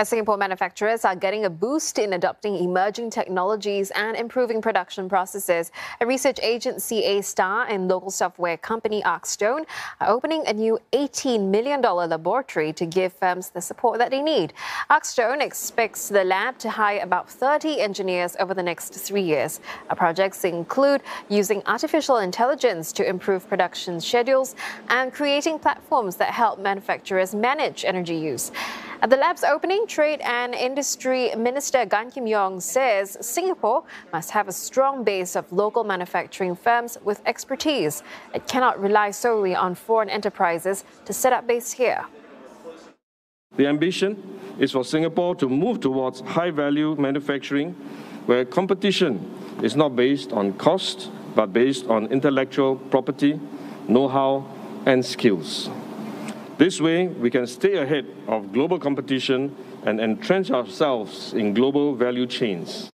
As Singapore manufacturers are getting a boost in adopting emerging technologies and improving production processes. A research agency A-Star and local software company Arcstone are opening a new $18 million laboratory to give firms the support that they need. Arcstone expects the lab to hire about 30 engineers over the next three years. Our projects include using artificial intelligence to improve production schedules and creating platforms that help manufacturers manage energy use. At the lab's opening, Trade and Industry Minister Gan Kim Yong says Singapore must have a strong base of local manufacturing firms with expertise. It cannot rely solely on foreign enterprises to set up base here. The ambition is for Singapore to move towards high value manufacturing where competition is not based on cost but based on intellectual property, know how, and skills. This way, we can stay ahead of global competition and entrench ourselves in global value chains.